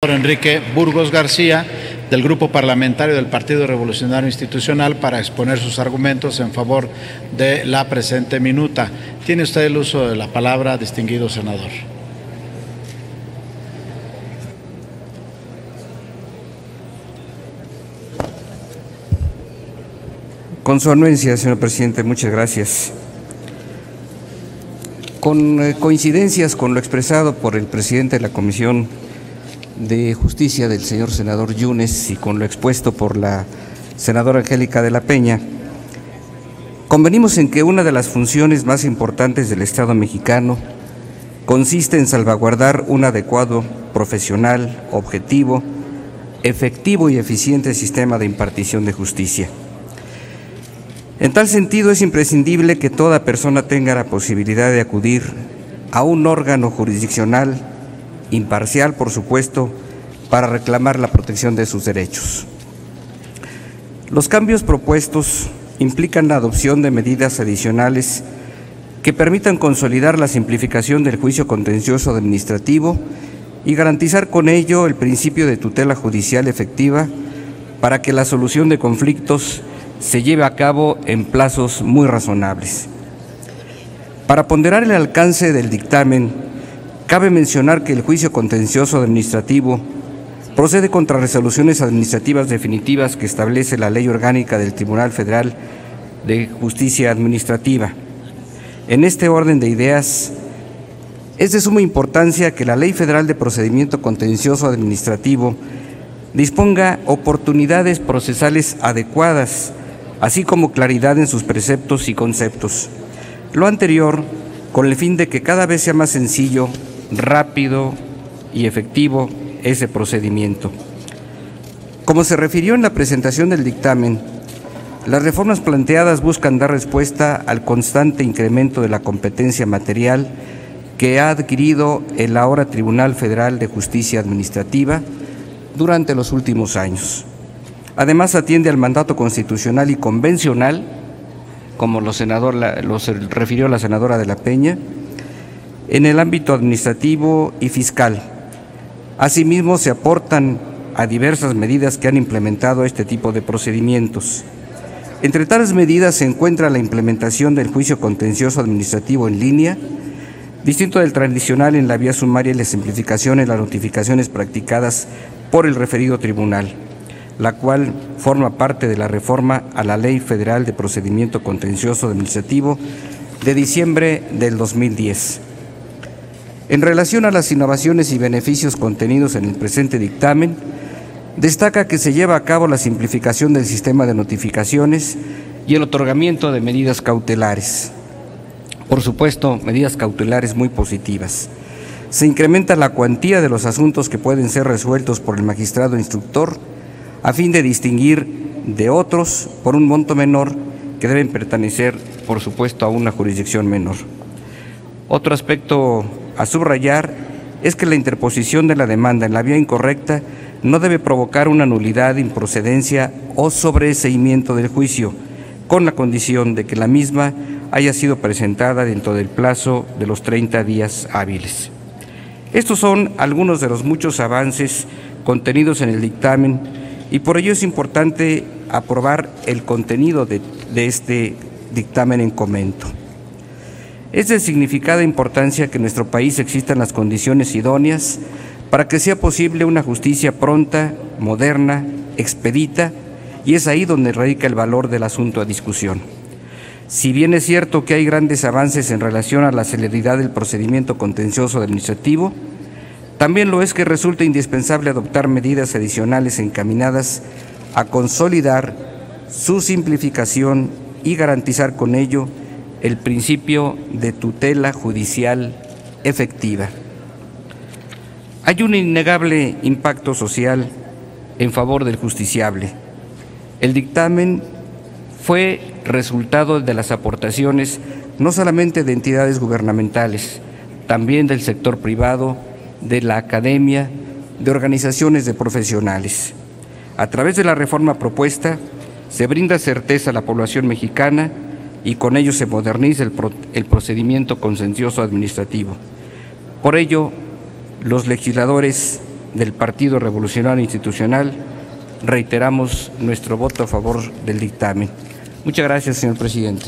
Enrique Burgos García, del Grupo Parlamentario del Partido Revolucionario Institucional, para exponer sus argumentos en favor de la presente minuta. Tiene usted el uso de la palabra, distinguido senador. Con su anuencia, señor presidente, muchas gracias. Con eh, coincidencias con lo expresado por el presidente de la Comisión de Justicia del señor senador Yunes y con lo expuesto por la senadora Angélica de la Peña, convenimos en que una de las funciones más importantes del Estado mexicano consiste en salvaguardar un adecuado, profesional, objetivo, efectivo y eficiente sistema de impartición de justicia. En tal sentido, es imprescindible que toda persona tenga la posibilidad de acudir a un órgano jurisdiccional imparcial, por supuesto, para reclamar la protección de sus derechos. Los cambios propuestos implican la adopción de medidas adicionales que permitan consolidar la simplificación del juicio contencioso administrativo y garantizar con ello el principio de tutela judicial efectiva para que la solución de conflictos se lleve a cabo en plazos muy razonables. Para ponderar el alcance del dictamen, Cabe mencionar que el juicio contencioso administrativo procede contra resoluciones administrativas definitivas que establece la Ley Orgánica del Tribunal Federal de Justicia Administrativa. En este orden de ideas, es de suma importancia que la Ley Federal de Procedimiento Contencioso Administrativo disponga oportunidades procesales adecuadas, así como claridad en sus preceptos y conceptos. Lo anterior con el fin de que cada vez sea más sencillo rápido y efectivo ese procedimiento. Como se refirió en la presentación del dictamen, las reformas planteadas buscan dar respuesta al constante incremento de la competencia material que ha adquirido el ahora Tribunal Federal de Justicia Administrativa durante los últimos años. Además, atiende al mandato constitucional y convencional, como lo, refirió la senadora de la Peña, en el ámbito administrativo y fiscal. Asimismo, se aportan a diversas medidas que han implementado este tipo de procedimientos. Entre tales medidas se encuentra la implementación del juicio contencioso administrativo en línea, distinto del tradicional en la vía sumaria y la simplificación en las notificaciones practicadas por el referido tribunal, la cual forma parte de la reforma a la Ley Federal de Procedimiento Contencioso Administrativo de diciembre del 2010. En relación a las innovaciones y beneficios contenidos en el presente dictamen, destaca que se lleva a cabo la simplificación del sistema de notificaciones y el otorgamiento de medidas cautelares. Por supuesto, medidas cautelares muy positivas. Se incrementa la cuantía de los asuntos que pueden ser resueltos por el magistrado instructor a fin de distinguir de otros por un monto menor que deben pertenecer, por supuesto, a una jurisdicción menor. Otro aspecto a subrayar es que la interposición de la demanda en la vía incorrecta no debe provocar una nulidad, improcedencia o sobreseimiento del juicio, con la condición de que la misma haya sido presentada dentro del plazo de los 30 días hábiles. Estos son algunos de los muchos avances contenidos en el dictamen y por ello es importante aprobar el contenido de, de este dictamen en comento. Es de significada importancia que en nuestro país existan las condiciones idóneas para que sea posible una justicia pronta, moderna, expedita, y es ahí donde radica el valor del asunto a discusión. Si bien es cierto que hay grandes avances en relación a la celeridad del procedimiento contencioso administrativo, también lo es que resulta indispensable adoptar medidas adicionales encaminadas a consolidar su simplificación y garantizar con ello el principio de tutela judicial efectiva. Hay un innegable impacto social en favor del justiciable. El dictamen fue resultado de las aportaciones no solamente de entidades gubernamentales, también del sector privado, de la academia, de organizaciones de profesionales. A través de la reforma propuesta, se brinda certeza a la población mexicana y con ello se moderniza el, procedimiento consensuoso administrativo. Por ello, los legisladores del Partido Revolucionario Institucional, reiteramos nuestro voto a favor del dictamen. Muchas gracias, señor presidente.